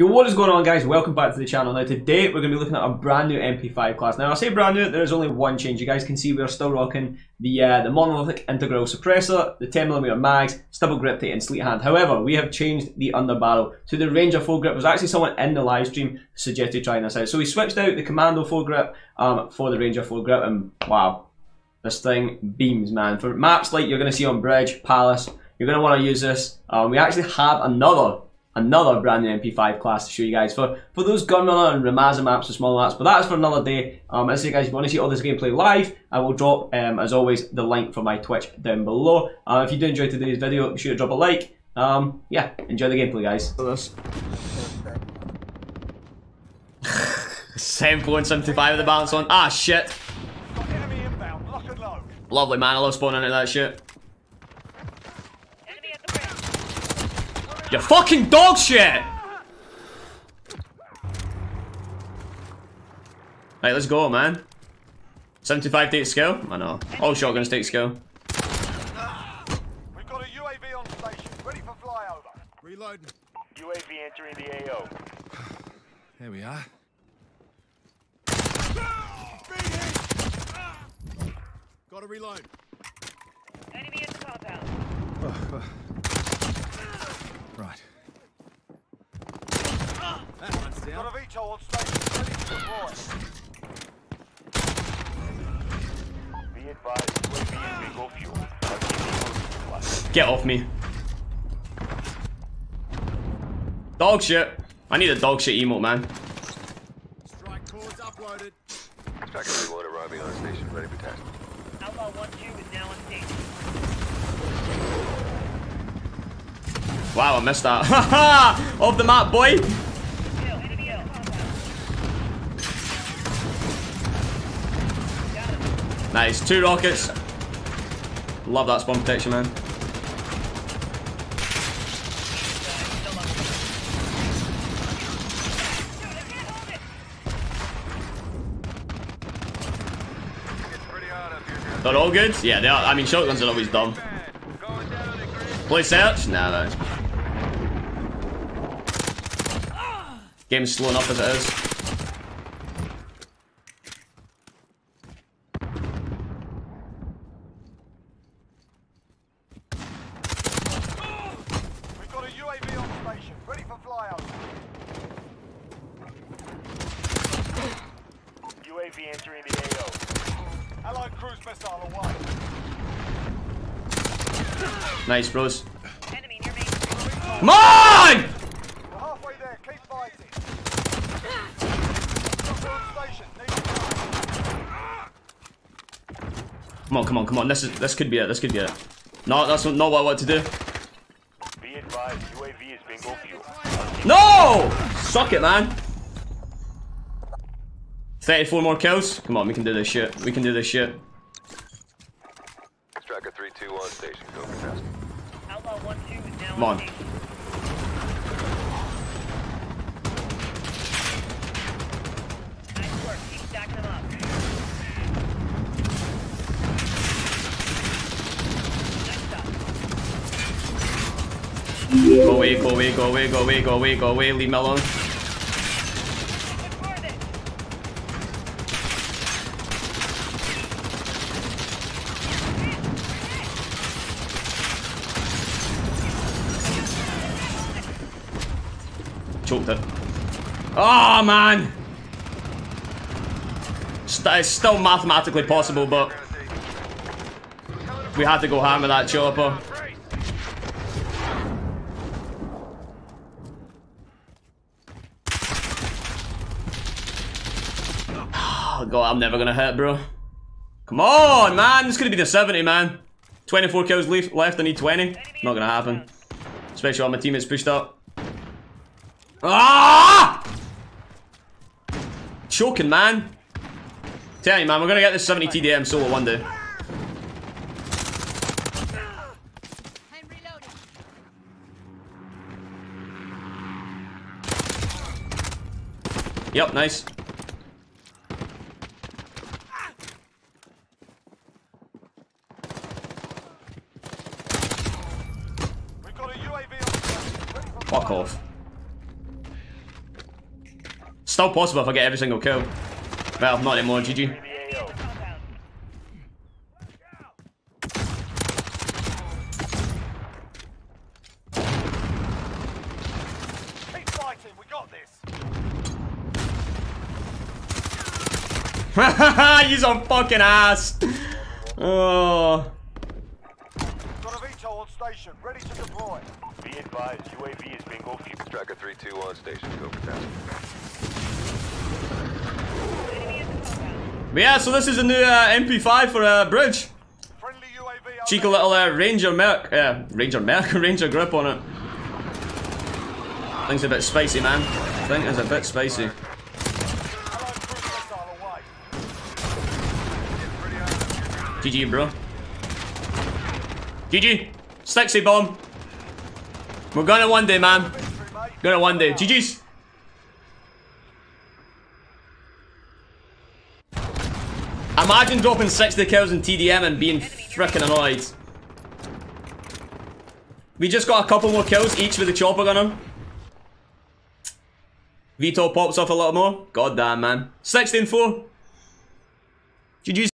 Yo, what is going on guys? Welcome back to the channel. Now today we're going to be looking at a brand new MP5 class. Now I say brand new, there is only one change. You guys can see we're still rocking the uh, the monolithic integral suppressor, the 10mm mags, stippled grip tape and sleet hand. However, we have changed the underbarrel to the Ranger foregrip. There's actually someone in the live stream suggested trying this out. So we switched out the Commando foregrip um, for the Ranger foregrip and wow, this thing beams man. For maps like you're going to see on Bridge, Palace, you're going to want to use this. Um, we actually have another another brand new MP5 class to show you guys for, for those Gunrunner and Rammaza maps and small maps, but that's for another day. Um, as you guys, if you want to see all this gameplay live, I will drop, um, as always, the link for my Twitch down below. Uh, if you do enjoy today's video, be sure to drop a like. Um, yeah, enjoy the gameplay, guys. Same phone 75 with the balance on. Ah, shit. Lovely, man. I love spawning into that shit. You fucking dog shit! Right, let's go, man. 75 take skill? I know. All shotguns take skill. We've got a UAV on station, ready for flyover. Reloading. UAV entering the AO. There we are. Got to reload. Enemy at the compound. Right. That one's down. Got a VTOL on station, ready to deploy. Be advised, UAV is bingo fuel. Get off me. Dog shit. I need a dog shit emote, man. Strike cords uploaded. Striker 3-1 arriving on station, ready for task. Outlaw 1-2 is now on station. Wow, I missed that. Haha! Off the map, boy! Kill, enemy at the compound. Got him. Nice. Two rockets. Love that spawn protection, man. Still up. It's pretty hot up here. They're all good? Yeah, they are. I mean, shotguns are always dumb. Going down the grid. Play search? Nah, no. Game's slow enough as it is. We've got a UAV on station, ready for flyover. UAV entering the AO. Allied cruise missile away. Nice, bros. Enemy near me. Come on! We're halfway there, keep fighting. Doctor on station, need time. Come on, come on, come on. This is this could be it. This could be it. No, that's not what I want to do. Be advised, UAV is bingo fuel. No! Suck it, man. 34 more kills. Come on, we can do this shit. We can do this shit. Striker 3-2 on station, go for. Outlaw 1-2 is now Come on. station. Nice work. Keep stacking them up. Nice stuff. Go away, go away, go away, go away, go away, go away. Leave me alone. Choked it. Oh, man! St- It's still mathematically possible, but we had to go ham with that chopper. Oh, God, I'm never gonna hit, bro. Come on, man! This could be the 70, man. 24 kills left, left I need 20. Not gonna happen. Especially when my teammates pushed up. Ah! Choking, man. Tell you, man, we're gonna get this 70 TDM solo one day. Yep, nice. We've got a UAV on station, ready for Fuck off. Still possible if I get every single kill. Well, not anymore, GG. He's on fucking ass. Oh. Got a VTOL on station, ready to deploy. Be advised, UAV is bingo fuel. Striker 3-2 on station. Go contest. Enemy in the compound. But yeah, so this is a new uh, MP5 for a bridge. Friendly UAV Cheeky overhead. little uh, Ranger Merc, uh, Ranger Merc, Ranger grip on it. Thing's a bit spicy, man. Thing is a bit spicy. Allied cruise missile away. GG, bro. GG. Stixie bomb. We're gonna one day, man. Gonna one day. GG's. Imagine dropping 60 kills in TDM and being freaking annoyed. We just got a couple more kills each with the chopper gunner. Vito pops off a lot more. God damn, man. 16 4. GG's.